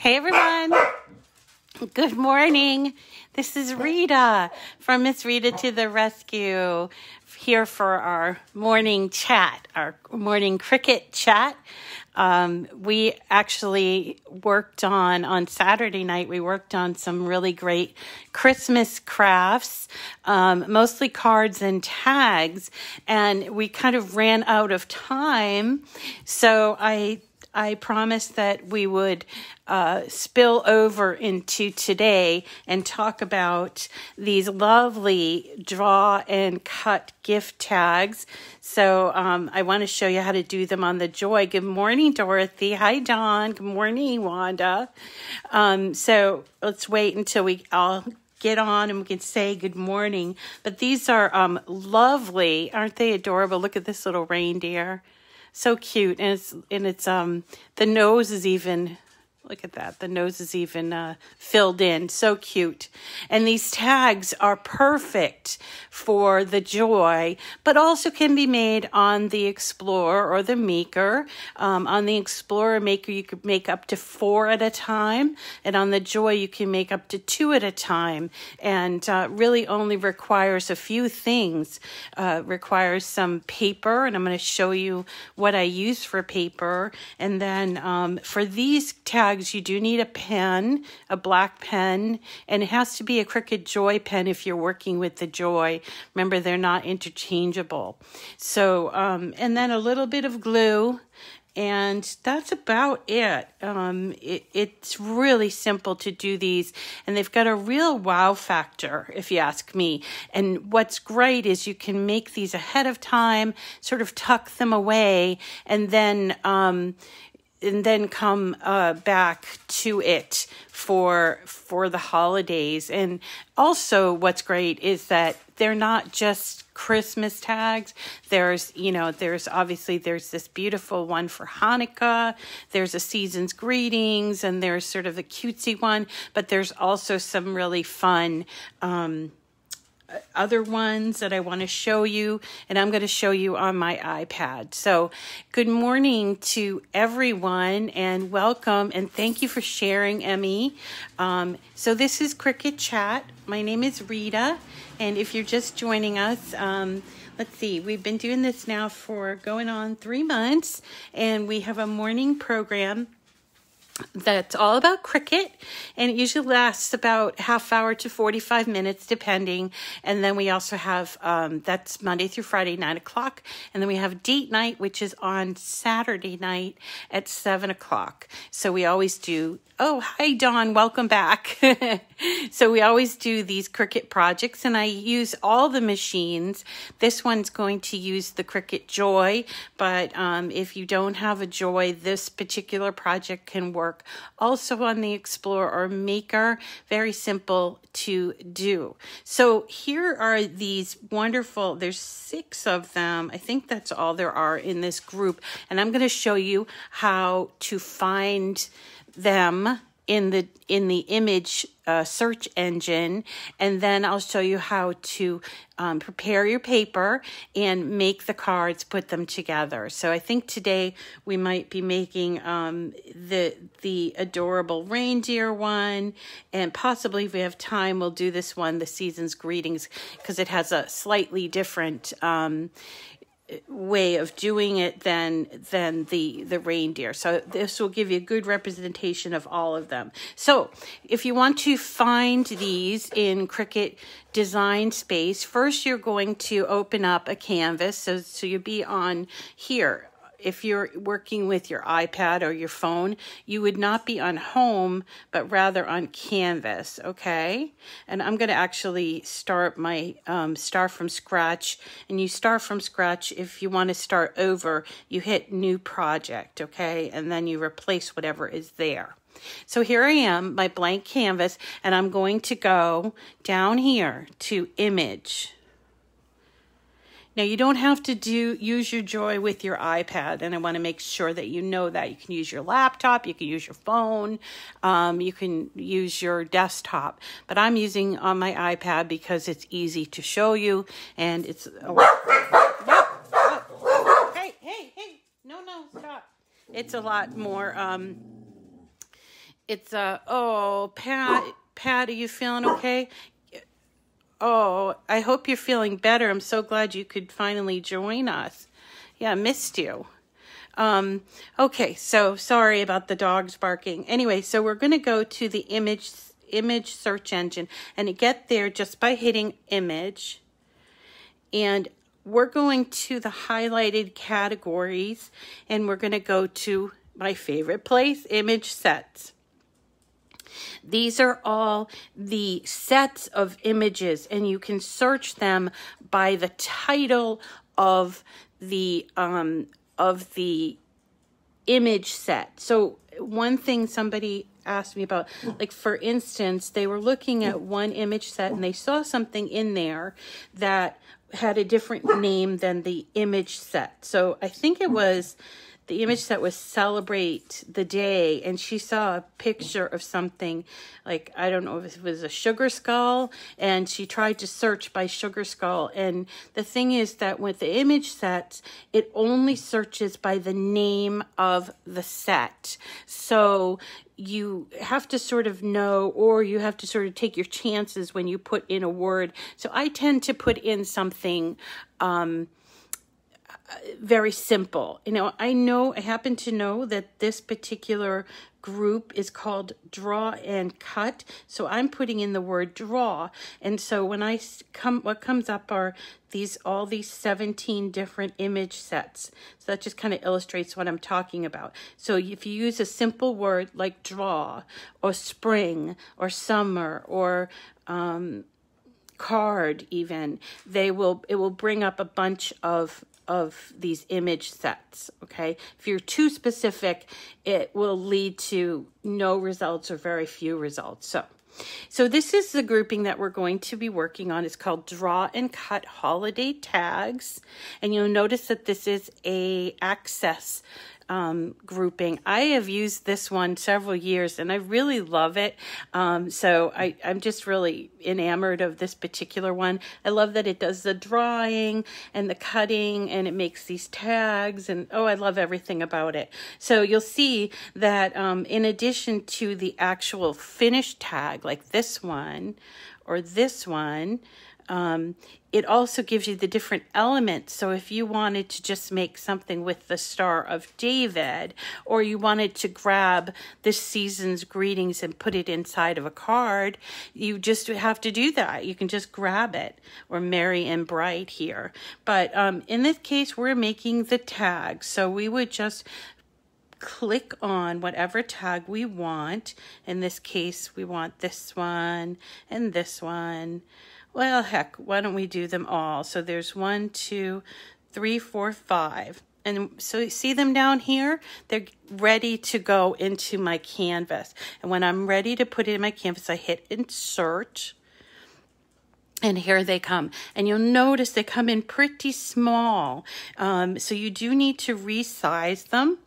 Hey everyone. Good morning. This is Rita from Miss Rita to the Rescue here for our morning chat, our morning Cricut chat. Um, we actually worked on, on Saturday night, we worked on some really great Christmas crafts, um, mostly cards and tags, and we kind of ran out of time. So I I promised that we would uh, spill over into today and talk about these lovely draw and cut gift tags. So um, I want to show you how to do them on the Joy. Good morning, Dorothy. Hi, Don. Good morning, Wanda. Um, so let's wait until we all get on and we can say good morning. But these are um, lovely. Aren't they adorable? Look at this little reindeer so cute and it's and it's um the nose is even Look at that. The nose is even uh, filled in. So cute. And these tags are perfect for the Joy, but also can be made on the Explorer or the Maker. Um, on the Explorer Maker, you could make up to four at a time. And on the Joy, you can make up to two at a time. And uh, really only requires a few things. Uh, requires some paper, and I'm going to show you what I use for paper. And then um, for these tags, you do need a pen, a black pen, and it has to be a Cricut Joy pen if you're working with the Joy. Remember, they're not interchangeable. So, um, and then a little bit of glue and that's about it. Um, it. It's really simple to do these, and they've got a real wow factor, if you ask me. And what's great is you can make these ahead of time, sort of tuck them away, and then um, and then come uh, back to it for for the holidays. And also, what's great is that they're not just Christmas tags. There's, you know, there's obviously there's this beautiful one for Hanukkah. There's a season's greetings, and there's sort of the cutesy one. But there's also some really fun. Um, other ones that I want to show you, and I'm going to show you on my iPad. So, good morning to everyone, and welcome, and thank you for sharing, Emmy. Um, so, this is Cricut Chat. My name is Rita, and if you're just joining us, um, let's see, we've been doing this now for going on three months, and we have a morning program that's all about Cricut and it usually lasts about half hour to 45 minutes depending and then we also have um, that's monday through friday 9 o'clock and then we have date night which is on saturday night at 7 o'clock so we always do Oh, hi, Dawn. Welcome back. so we always do these Cricut projects and I use all the machines. This one's going to use the Cricut Joy, but um, if you don't have a Joy, this particular project can work also on the Explorer or Maker. Very simple to do. So here are these wonderful, there's six of them. I think that's all there are in this group. And I'm going to show you how to find them in the in the image uh, search engine. And then I'll show you how to um, prepare your paper and make the cards put them together. So I think today we might be making um, the the adorable reindeer one. And possibly if we have time we'll do this one the season's greetings because it has a slightly different um, way of doing it than than the the reindeer. So this will give you a good representation of all of them. So if you want to find these in cricut design space first you're going to open up a canvas. So so you'll be on here if you're working with your iPad or your phone, you would not be on home, but rather on canvas, okay? And I'm going to actually start my um, start from scratch. And you start from scratch. If you want to start over, you hit new project, okay? And then you replace whatever is there. So here I am, my blank canvas, and I'm going to go down here to image now you don't have to do use your Joy with your iPad, and I want to make sure that you know that you can use your laptop, you can use your phone, um, you can use your desktop. But I'm using on my iPad because it's easy to show you, and it's. Oh, hey, hey, hey! No, no, stop! It's a lot more. Um, it's uh oh Pat Pat, are you feeling okay? Oh, I hope you're feeling better. I'm so glad you could finally join us. Yeah, missed you. Um, okay, so sorry about the dogs barking. Anyway, so we're going to go to the image image search engine and get there just by hitting image. And we're going to the highlighted categories and we're going to go to my favorite place, image sets. These are all the sets of images, and you can search them by the title of the um, of the image set. So one thing somebody asked me about, like for instance, they were looking at one image set and they saw something in there that had a different name than the image set. So I think it was the image set was celebrate the day and she saw a picture of something like i don't know if it was a sugar skull and she tried to search by sugar skull. And the thing is that with the image sets it only searches by the name of the set. So you have to sort of know or you have to sort of take your chances when you put in a word. So i tend to put in something um, very simple. You know, I know, I happen to know that this particular group is called draw and cut. So I'm putting in the word draw. And so when I come, what comes up are these, all these 17 different image sets. So that just kind of illustrates what I'm talking about. So if you use a simple word like draw or spring or summer or, um, card even they will it will bring up a bunch of of these image sets, okay? If you're too specific, it will lead to no results or very few results. So, so this is the grouping that we're going to be working on. It's called Draw and Cut Holiday Tags. And you'll notice that this is a access um, grouping. I have used this one several years and I really love it. Um, so I, I'm just really enamored of this particular one. I love that it does the drawing and the cutting and it makes these tags and oh, I love everything about it. So you'll see that um, in addition to the actual finished tag like this one or this one, um, it also gives you the different elements. So if you wanted to just make something with the Star of David, or you wanted to grab this season's greetings and put it inside of a card, you just have to do that. You can just grab it, or Merry and Bright here. But um, in this case, we're making the tag. So we would just click on whatever tag we want. In this case, we want this one and this one. Well, heck, why don't we do them all? So there's one, two, three, four, five. And so you see them down here? They're ready to go into my canvas. And when I'm ready to put it in my canvas, I hit insert. And here they come. And you'll notice they come in pretty small. Um, so you do need to resize them.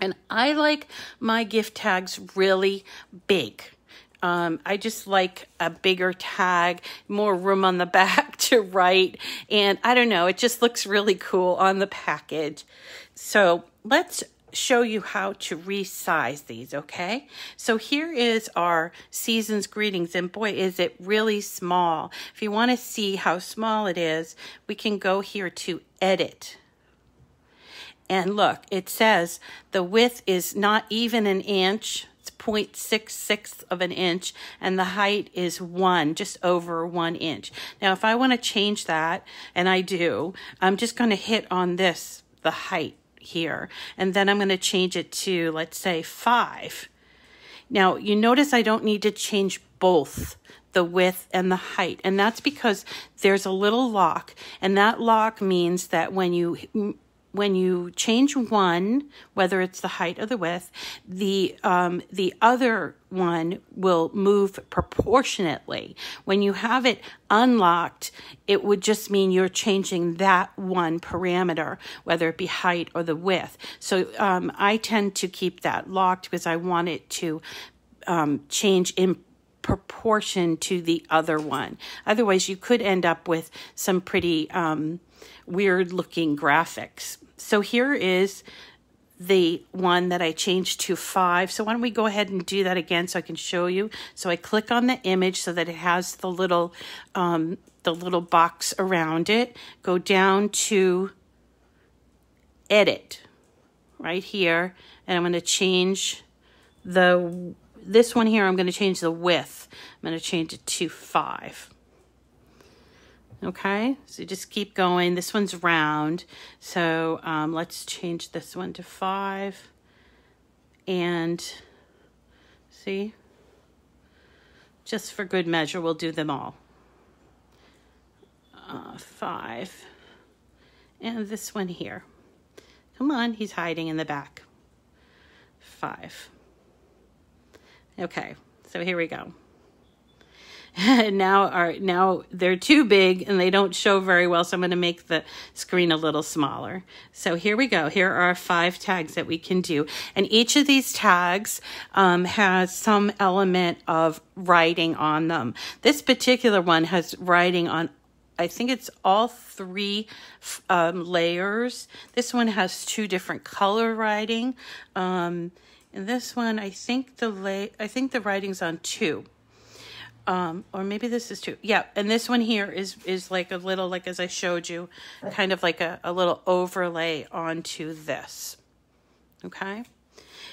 And I like my gift tags really big. Um, I just like a bigger tag, more room on the back to write. And I don't know, it just looks really cool on the package. So let's show you how to resize these, okay? So here is our season's greetings, and boy, is it really small. If you want to see how small it is, we can go here to edit. And look, it says the width is not even an inch, 0.66 of an inch and the height is one, just over one inch. Now, if I want to change that, and I do, I'm just going to hit on this, the height here, and then I'm going to change it to, let's say, five. Now, you notice I don't need to change both the width and the height. And that's because there's a little lock. And that lock means that when you when you change one, whether it's the height or the width, the um, the other one will move proportionately. When you have it unlocked, it would just mean you're changing that one parameter, whether it be height or the width. So um, I tend to keep that locked because I want it to um, change in proportion to the other one. Otherwise, you could end up with some pretty um, weird looking graphics. So here is the one that I changed to five. So why don't we go ahead and do that again so I can show you. So I click on the image so that it has the little, um, the little box around it. Go down to edit right here. And I'm going to change the, this one here, I'm going to change the width. I'm going to change it to five. Okay, so just keep going. This one's round. So um, let's change this one to five. And see, just for good measure, we'll do them all. Uh, five. And this one here. Come on, he's hiding in the back. Five. Okay, so here we go. now are now they're too big and they don't show very well so i'm going to make the screen a little smaller. So here we go. Here are five tags that we can do. And each of these tags um, has some element of writing on them. This particular one has writing on I think it's all three um, layers. This one has two different color writing. Um, and this one, I think the lay, I think the writing's on two um, or maybe this is two. Yeah, and this one here is is like a little, like as I showed you, kind of like a, a little overlay onto this. Okay.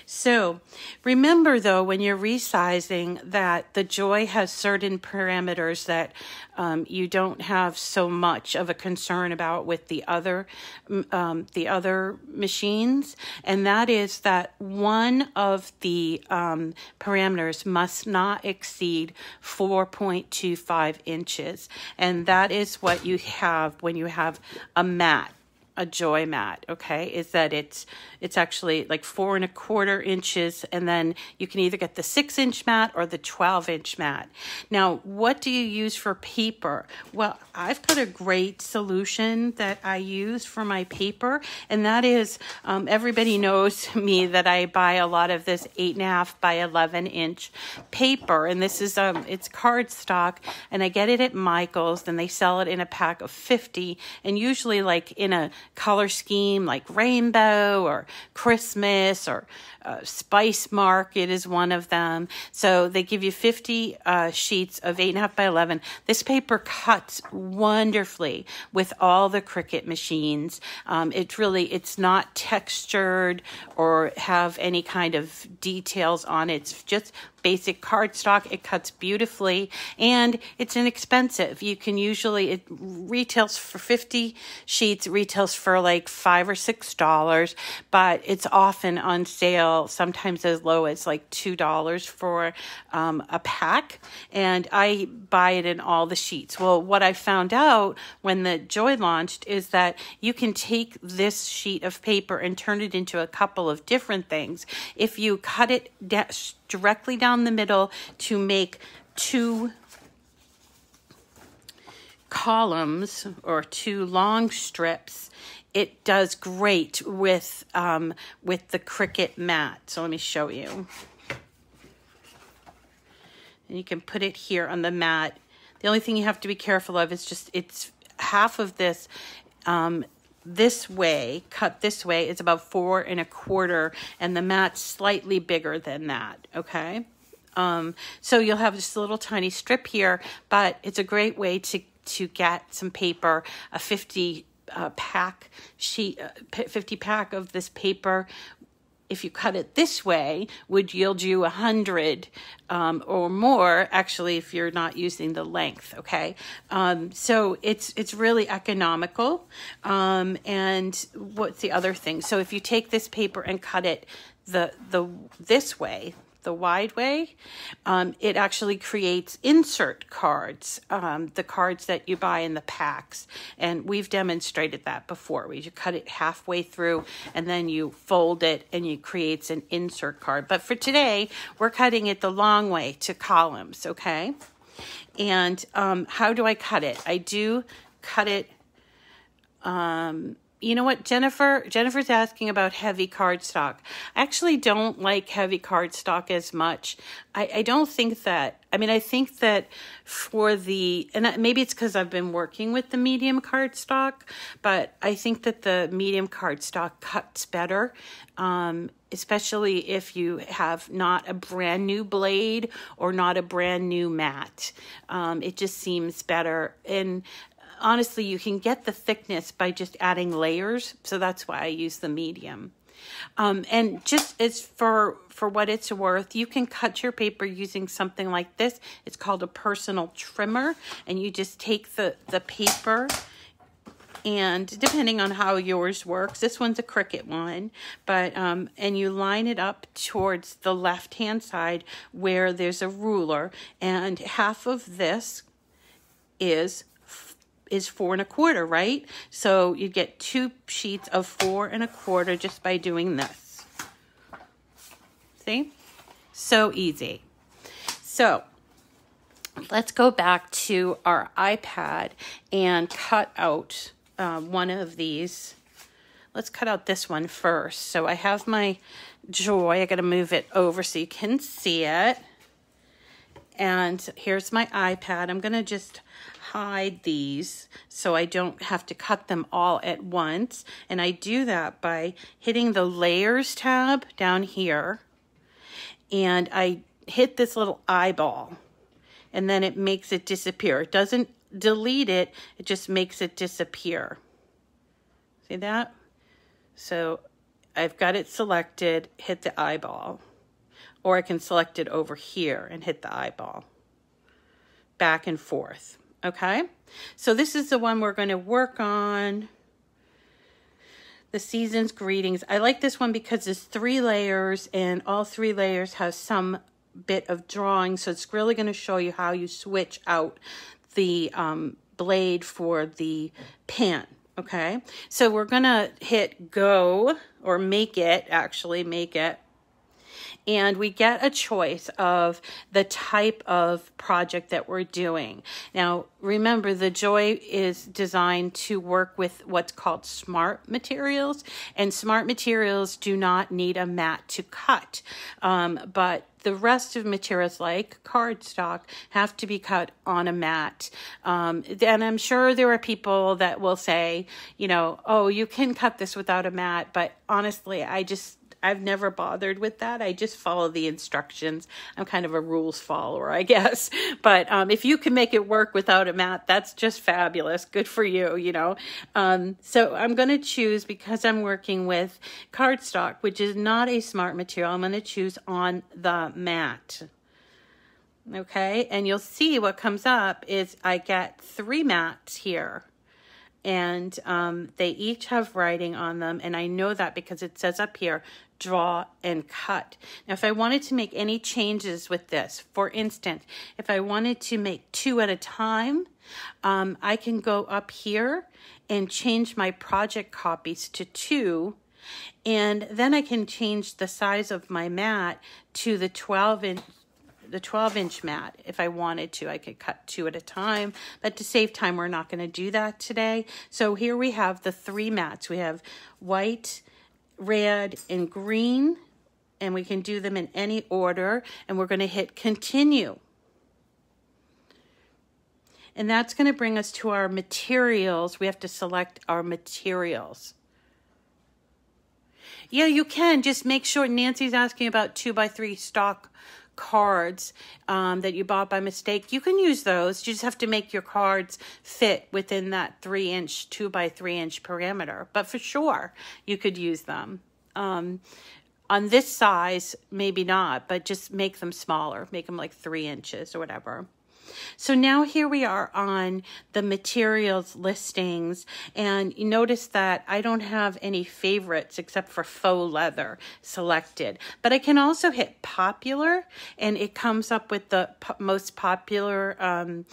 So remember though, when you're resizing that the Joy has certain parameters that um, you don't have so much of a concern about with the other, um, the other machines. And that is that one of the um, parameters must not exceed 4.25 inches. And that is what you have when you have a mat a joy mat okay is that it's it's actually like four and a quarter inches and then you can either get the six inch mat or the 12 inch mat. Now what do you use for paper? Well i've got a great solution that i use for my paper and that is um, everybody knows me that i buy a lot of this eight and a half by 11 inch paper and this is um it's cardstock and i get it at michael's and they sell it in a pack of 50 and usually like in a color scheme like rainbow or Christmas or uh, Spice Market is one of them. So they give you 50 uh, sheets of 8.5 by 11. This paper cuts wonderfully with all the Cricut machines. Um, it's really, it's not textured or have any kind of details on it. It's just basic cardstock. It cuts beautifully and it's inexpensive. You can usually, it retails for 50 sheets, retails for like five or six dollars, but it's often on sale sometimes as low as like $2 for um, a pack. And I buy it in all the sheets. Well, what I found out when the Joy launched is that you can take this sheet of paper and turn it into a couple of different things. If you cut it directly down the middle to make two columns or two long strips it does great with um, with the Cricut mat. So let me show you. And you can put it here on the mat. The only thing you have to be careful of is just it's half of this um, this way, cut this way, it's about four and a quarter, and the mat's slightly bigger than that, okay? Um, so you'll have this little tiny strip here, but it's a great way to, to get some paper, a 50 uh, pack sheet, uh, 50 pack of this paper if you cut it this way, would yield you a hundred um, or more. Actually, if you're not using the length, okay. Um, so it's it's really economical. Um, and what's the other thing? So if you take this paper and cut it the the this way, the wide way, um, it actually creates insert cards, um, the cards that you buy in the packs. And we've demonstrated that before. We you cut it halfway through and then you fold it and it creates an insert card. But for today, we're cutting it the long way to columns, okay? And um, how do I cut it? I do cut it um, you know what, Jennifer? Jennifer's asking about heavy cardstock. I actually don't like heavy cardstock as much. I, I don't think that, I mean, I think that for the, and maybe it's because I've been working with the medium cardstock, but I think that the medium cardstock cuts better, um, especially if you have not a brand new blade or not a brand new mat. Um, it just seems better. And honestly, you can get the thickness by just adding layers. So that's why I use the medium. Um, and just as for for what it's worth, you can cut your paper using something like this. It's called a personal trimmer, and you just take the the paper and depending on how yours works, this one's a Cricut one, but um, and you line it up towards the left hand side where there's a ruler, and half of this is is four and a quarter, right? So you get two sheets of four and a quarter just by doing this. See? So easy. So let's go back to our iPad and cut out uh, one of these. Let's cut out this one first. So I have my Joy. I got to move it over so you can see it. And here's my iPad. I'm going to just hide these so I don't have to cut them all at once. And I do that by hitting the layers tab down here. And I hit this little eyeball and then it makes it disappear. It doesn't delete it, it just makes it disappear. See that? So I've got it selected, hit the eyeball. Or I can select it over here and hit the eyeball. Back and forth. Okay, so this is the one we're going to work on. The season's greetings. I like this one because it's three layers and all three layers have some bit of drawing. So it's really going to show you how you switch out the um, blade for the pen. Okay, so we're going to hit go or make it, actually make it and we get a choice of the type of project that we're doing. Now, remember, the Joy is designed to work with what's called smart materials, and smart materials do not need a mat to cut, um, but the rest of materials like cardstock have to be cut on a mat. Um, and I'm sure there are people that will say, you know, oh, you can cut this without a mat. But honestly, I just I've never bothered with that. I just follow the instructions. I'm kind of a rules follower, I guess. But um, if you can make it work without a mat, that's just fabulous. Good for you, you know. Um, so I'm going to choose because I'm working with cardstock, which is not a smart material. I'm going to choose on the mat. Okay, and you'll see what comes up is I get three mats here and um, they each have writing on them and i know that because it says up here draw, and cut. Now, if I wanted to make any changes with this, for instance, if I wanted to make two at a time, um, I can go up here and change my project copies to two. And then I can change the size of my mat to the 12 inch the 12 inch mat if I wanted to. I could cut two at a time, but to save time, we're not going to do that today. So here we have the three mats. We have white, red, and green, and we can do them in any order, and we're going to hit continue. And that's going to bring us to our materials. We have to select our materials. Yeah, you can. Just make sure Nancy's asking about two by three stock cards um, that you bought by mistake, you can use those. You just have to make your cards fit within that three inch, two by three inch parameter. But for sure, you could use them. Um, on this size, maybe not, but just make them smaller. Make them like three inches or whatever. So now here we are on the materials listings and you notice that I don't have any favorites except for faux leather selected, but I can also hit popular and it comes up with the most popular um,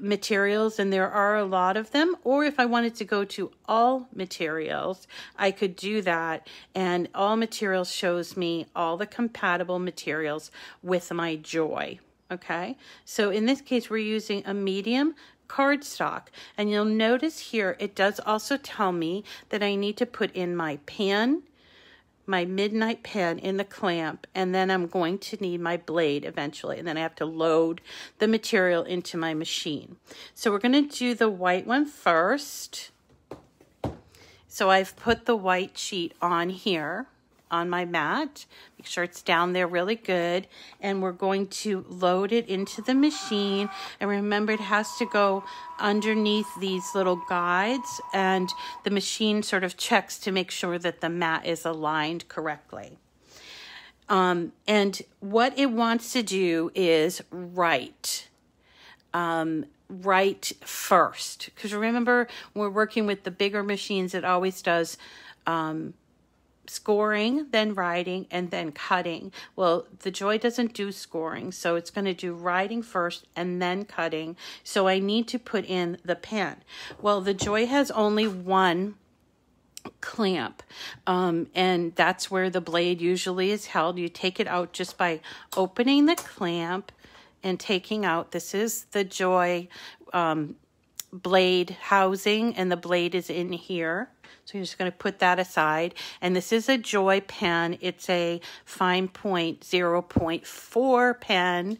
materials and there are a lot of them. Or if I wanted to go to all materials I could do that and all materials shows me all the compatible materials with my joy okay? So in this case, we're using a medium cardstock. And you'll notice here, it does also tell me that I need to put in my pen, my midnight pen in the clamp, and then I'm going to need my blade eventually. And then I have to load the material into my machine. So we're going to do the white one first. So I've put the white sheet on here on my mat. Make sure it's down there really good. And we're going to load it into the machine. And remember, it has to go underneath these little guides. And the machine sort of checks to make sure that the mat is aligned correctly. Um, and what it wants to do is write. Um, write first. Because remember, we're working with the bigger machines, it always does um, scoring, then writing, and then cutting. Well, the Joy doesn't do scoring, so it's going to do writing first and then cutting. So I need to put in the pen. Well, the Joy has only one clamp um, and that's where the blade usually is held you take it out just by opening the clamp and taking out this is the joy um, blade housing and the blade is in here so you're just going to put that aside. And this is a Joy pen. It's a fine point 0.4 pen.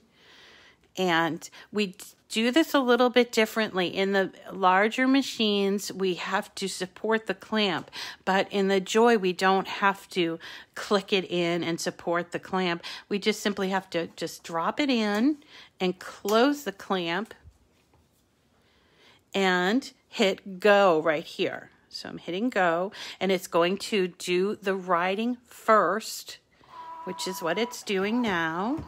And we do this a little bit differently. In the larger machines, we have to support the clamp, but in the Joy, we don't have to click it in and support the clamp. We just simply have to just drop it in and close the clamp and hit go right here. So I'm hitting go and it's going to do the writing first, which is what it's doing now.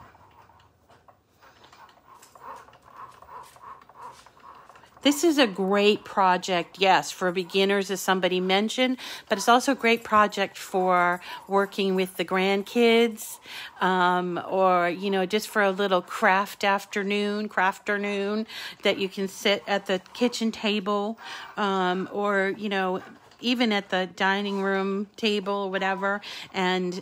This is a great project, yes, for beginners, as somebody mentioned, but it's also a great project for working with the grandkids um, or, you know, just for a little craft afternoon, craft afternoon that you can sit at the kitchen table um, or, you know, even at the dining room table or whatever and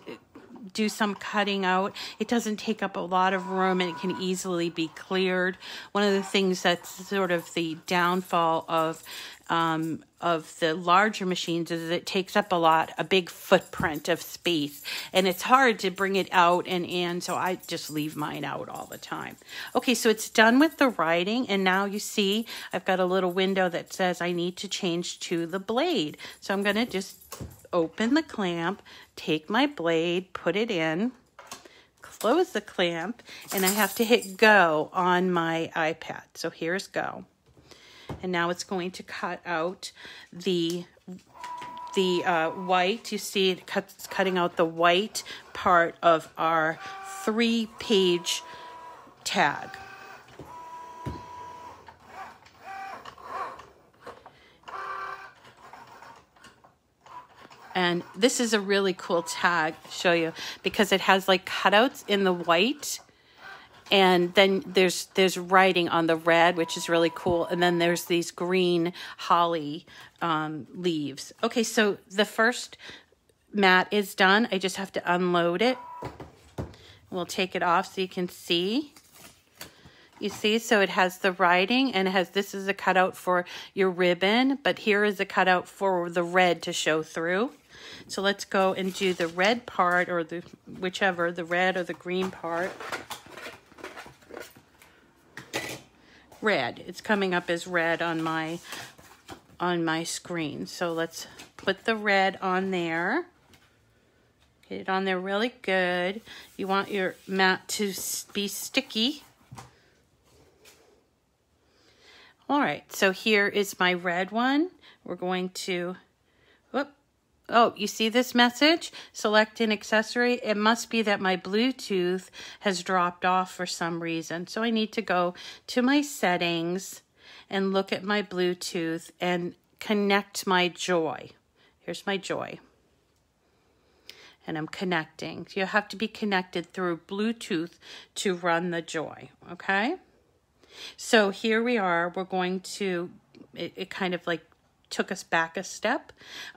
do some cutting out. It doesn't take up a lot of room and it can easily be cleared. One of the things that's sort of the downfall of um, of the larger machines is it takes up a lot, a big footprint of space, and it's hard to bring it out and in. So I just leave mine out all the time. Okay, so it's done with the writing, and now you see I've got a little window that says I need to change to the blade. So I'm going to just open the clamp, take my blade, put it in, close the clamp, and I have to hit go on my iPad. So here's go. And now it's going to cut out the the uh, white. You see it cuts, cutting out the white part of our three page tag. And this is a really cool tag show you because it has like cutouts in the white and then there's there's writing on the red which is really cool. And then there's these green holly um, leaves. Okay so the first mat is done. I just have to unload it. We'll take it off so you can see. You see, so it has the writing and has, this is a cutout for your ribbon, but here is a cutout for the red to show through. So let's go and do the red part or the whichever, the red or the green part. Red. It's coming up as red on my on my screen. So let's put the red on there. Get it on there really good. You want your mat to be sticky. All right, so here is my red one. We're going to, Oh, you see this message? Select an accessory. It must be that my Bluetooth has dropped off for some reason. So I need to go to my settings and look at my Bluetooth and connect my Joy. Here's my Joy. And I'm connecting. You have to be connected through Bluetooth to run the Joy, okay? So here we are. We're going to, it, it kind of like took us back a step.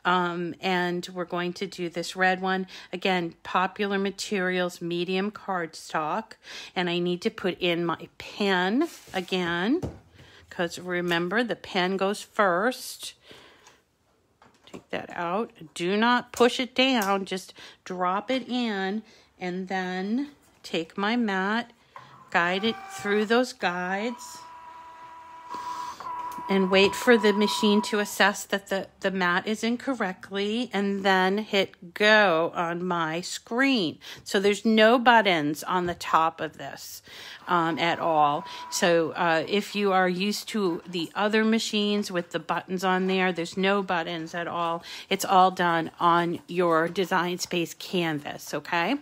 Um, and we're going to do this red one. Again, Popular Materials medium cardstock. And I need to put in my pen again because remember the pen goes first. Take that out. Do not push it down, just drop it in and then take my mat, guide it through those guides and wait for the machine to assess that the, the mat is incorrectly and then hit go on my screen. So there's no buttons on the top of this um, at all. So uh, if you are used to the other machines with the buttons on there, there's no buttons at all. It's all done on your Design Space canvas, okay?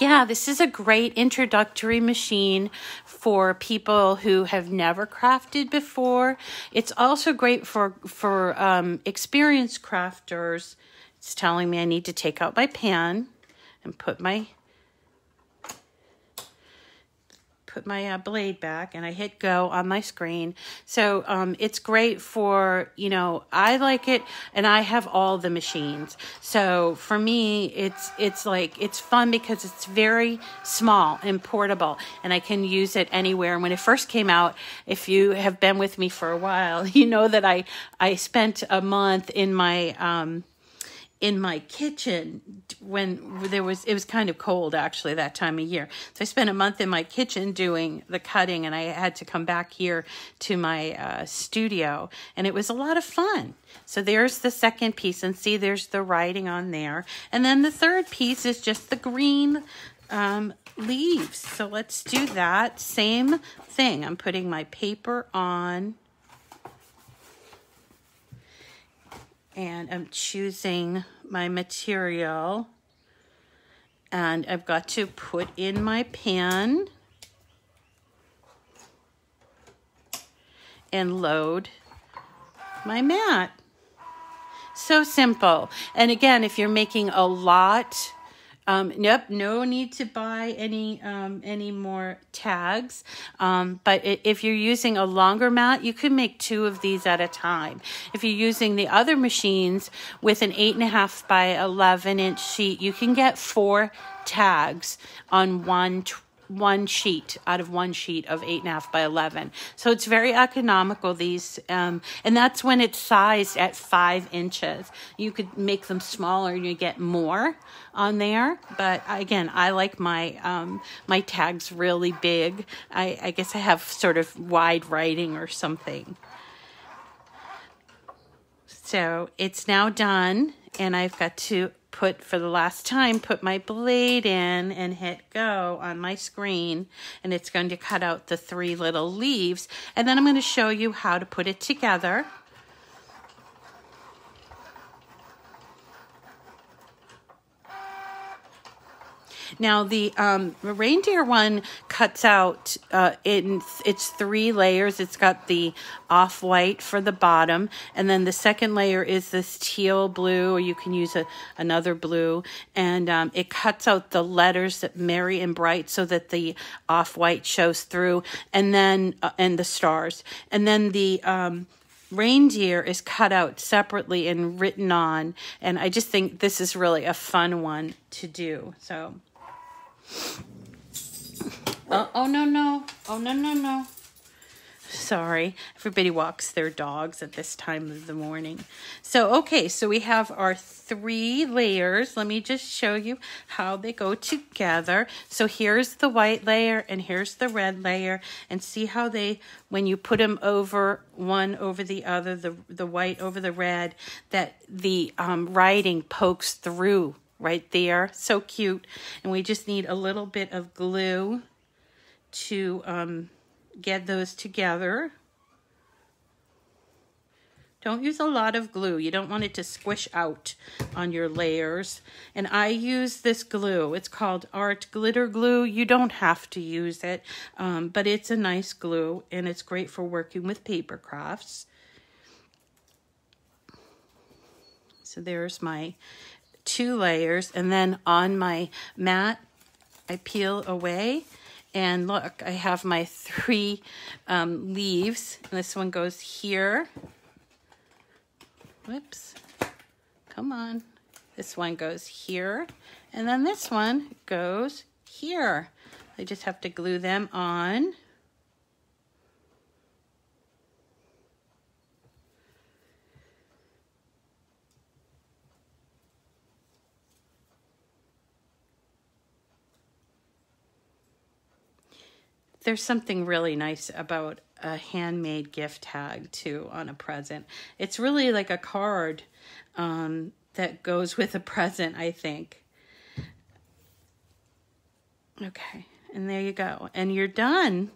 Yeah, this is a great introductory machine for people who have never crafted before. It's also great for for um, experienced crafters. It's telling me I need to take out my pan and put my put my uh, blade back and I hit go on my screen. So um, it's great for, you know, I like it and I have all the machines. So for me, it's, it's like, it's fun because it's very small and portable and I can use it anywhere. And when it first came out, if you have been with me for a while, you know that I, I spent a month in my, um, in my kitchen when there was it was kind of cold actually that time of year. So i spent a month in my kitchen doing the cutting and i had to come back here to my uh, studio and it was a lot of fun. So there's the second piece and see there's the writing on there. And then the third piece is just the green um, leaves. So let's do that. Same thing. I'm putting my paper on and I'm choosing my material and I've got to put in my pan and load my mat. So simple. And again, if you're making a lot um, nope, no need to buy any um, any more tags. Um, but if you're using a longer mat, you can make two of these at a time. If you're using the other machines with an eight and a half by eleven inch sheet, you can get four tags on one one sheet out of one sheet of eight and a half by 11. So it's very economical, these, um, and that's when it's sized at five inches. You could make them smaller and you get more on there. But again, I like my, um, my tags really big. I, I guess I have sort of wide writing or something. So it's now done and I've got to put for the last time put my blade in and hit go on my screen and it's going to cut out the three little leaves. And then I'm going to show you how to put it together Now the um, reindeer one cuts out uh, in it's three layers. It's got the off white for the bottom, and then the second layer is this teal blue, or you can use a, another blue, and um, it cuts out the letters that merry and bright so that the off white shows through, and then uh, and the stars, and then the um, reindeer is cut out separately and written on and i just think this is really a fun one to do so Oh, oh no, no. Oh no, no, no. Sorry. Everybody walks their dogs at this time of the morning. So, okay, so we have our three layers. Let me just show you how they go together. So here's the white layer and here's the red layer. And see how they, when you put them over one over the other, the, the white over the red, that the um, writing pokes through right there. So cute. And we just need a little bit of glue to um, get those together. Don't use a lot of glue. You don't want it to squish out on your layers. And I use this glue. It's called Art Glitter Glue. You don't have to use it, um, but it's a nice glue and it's great for working with paper crafts. So there's my two layers and then on my mat I peel away and look I have my three um, leaves. And this one goes here. Whoops. Come on. This one goes here and then this one goes here. I just have to glue them on there's something really nice about a handmade gift tag too on a present. It's really like a card um, that goes with a present, I think. Okay, and there you go. And you're done.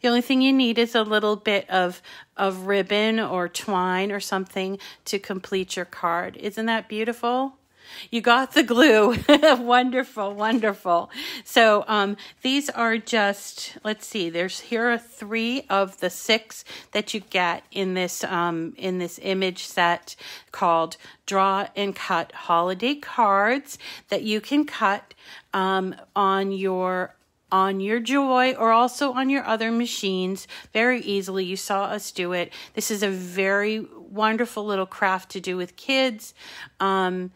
The only thing you need is a little bit of of ribbon or twine or something to complete your card. Isn't that beautiful? You got the glue. wonderful, wonderful. So um, these are just, let's see, there's here are three of the six that you get in this um, in this image set called Draw and Cut Holiday Cards that you can cut um, on your on your Joy or also on your other machines very easily. You saw us do it. This is a very wonderful little craft to do with kids. Um,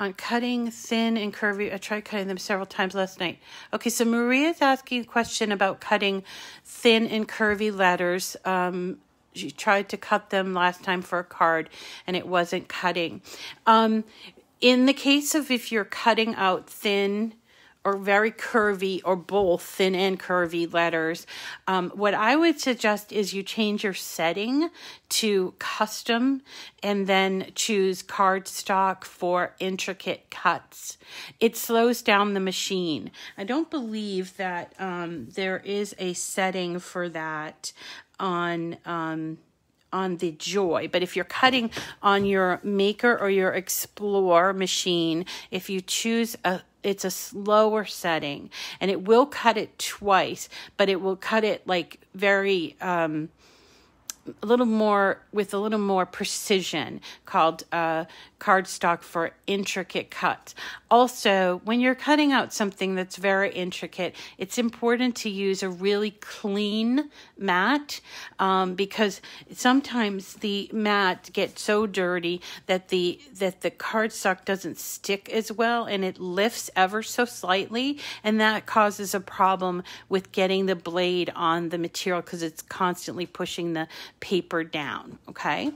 on cutting thin and curvy. I tried cutting them several times last night. Okay, so Maria is asking a question about cutting thin and curvy letters. Um, she tried to cut them last time for a card and it wasn't cutting. Um, in the case of if you're cutting out thin or very curvy or both thin and curvy letters. Um, what I would suggest is you change your setting to custom and then choose cardstock for intricate cuts. It slows down the machine. I don't believe that um, there is a setting for that on. Um, on the Joy. But if you're cutting on your Maker or your Explore machine, if you choose a it's a slower setting and it will cut it twice, but it will cut it like very um a little more with a little more precision called uh, cardstock for intricate cuts. Also, when you're cutting out something that's very intricate, it's important to use a really clean mat um, because sometimes the mat gets so dirty that the that the cardstock doesn't stick as well and it lifts ever so slightly, and that causes a problem with getting the blade on the material because it's constantly pushing the paper down. Okay.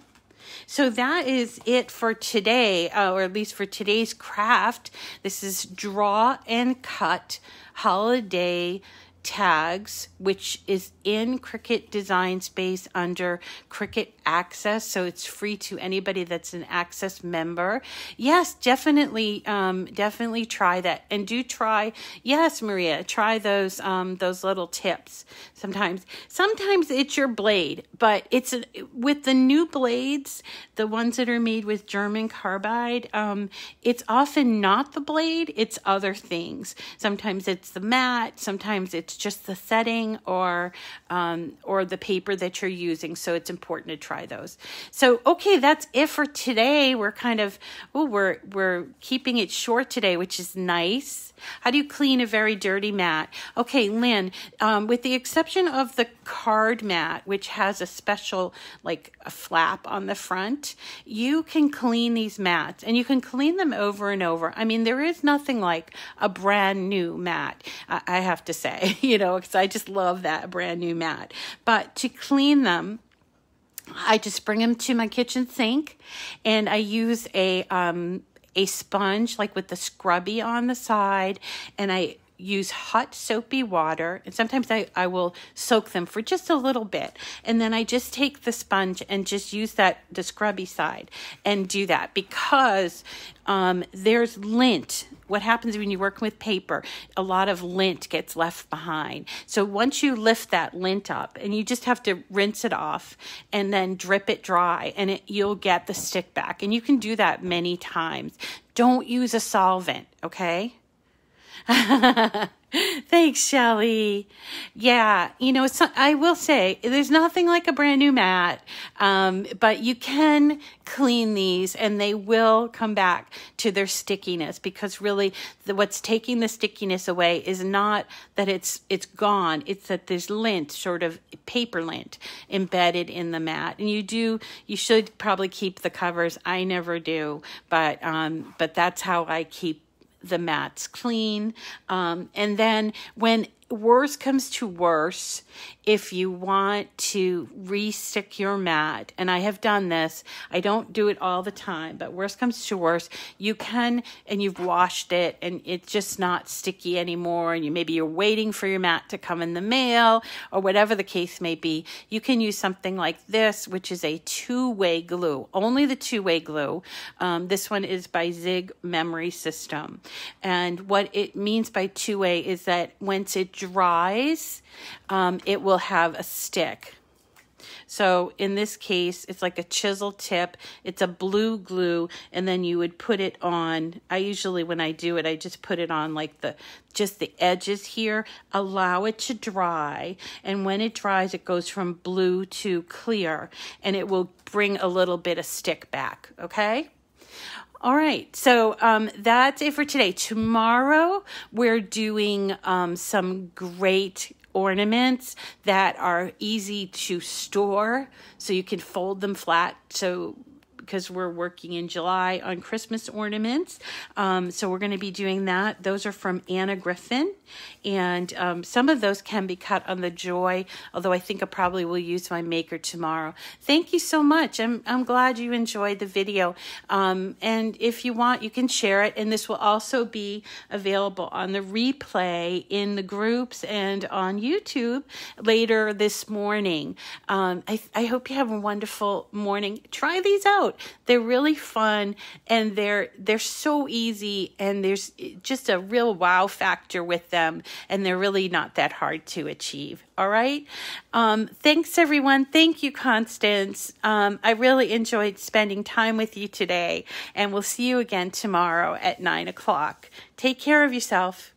So that is it for today, uh, or at least for today's craft. This is draw and cut holiday tags, which is in Cricut Design Space under Cricut Access. So it's free to anybody that's an Access member. Yes, definitely, um, definitely try that. And do try, yes, Maria, try those, um, those little tips. Sometimes, sometimes it's your blade, but it's with the new blades, the ones that are made with German carbide, um, it's often not the blade, it's other things. Sometimes it's the mat, sometimes it's just the setting or um, or the paper that you're using. So it's important to try those. So okay, that's it for today. We're kind of oh we're we're keeping it short today, which is nice. How do you clean a very dirty mat? Okay, Lynn, um, with the exception of the card mat, which has a special, like a flap on the front, you can clean these mats and you can clean them over and over. I mean, there is nothing like a brand new mat, I have to say, you know, because I just love that brand new mat. But to clean them, I just bring them to my kitchen sink and I use a um, a sponge like with the scrubby on the side and I use hot soapy water and sometimes I, I will soak them for just a little bit and then I just take the sponge and just use that the scrubby side and do that because um, there's lint what happens when you work with paper? A lot of lint gets left behind. So once you lift that lint up and you just have to rinse it off and then drip it dry and it, you'll get the stick back. And you can do that many times. Don't use a solvent okay Thanks, Shelly. Yeah, you know, I will say there's nothing like a brand new mat, um, but you can clean these and they will come back to their stickiness because really the, what's taking the stickiness away is not that it's it's gone, it's that there's lint, sort of paper lint embedded in the mat. And you do you should probably keep the covers. I never do, but um, but that's how I keep the mats clean. Um, and then when worst comes to worse, if you want to restick your mat, and I have done this, I don't do it all the time, but worse comes to worse, you can, and you've washed it and it's just not sticky anymore, and you maybe you're waiting for your mat to come in the mail or whatever the case may be, you can use something like this, which is a two-way glue, only the two-way glue. Um, this one is by Zig Memory System, and what it means by two-way is that once it dries, um, it will have a stick. So in this case, it's like a chisel tip. It's a blue glue, and then you would put it on. I usually, when I do it, I just put it on like the just the edges here. Allow it to dry, and when it dries, it goes from blue to clear, and it will bring a little bit of stick back. Okay. All right, so um, that's it for today. Tomorrow, we're doing um, some great ornaments that are easy to store so you can fold them flat so because we're working in July on Christmas ornaments. Um, so we're going to be doing that. Those are from Anna Griffin. And um, some of those can be cut on the Joy, although I think I probably will use my maker tomorrow. Thank you so much. I'm, I'm glad you enjoyed the video. Um, and if you want, you can share it. And this will also be available on the replay in the groups and on YouTube later this morning. Um, I, I hope you have a wonderful morning. Try these out out. They're really fun and they're they're so easy and there's just a real wow factor with them and they're really not that hard to achieve. All right. Um, thanks everyone. Thank you, Constance. Um, I really enjoyed spending time with you today and we'll see you again tomorrow at nine o'clock. Take care of yourself.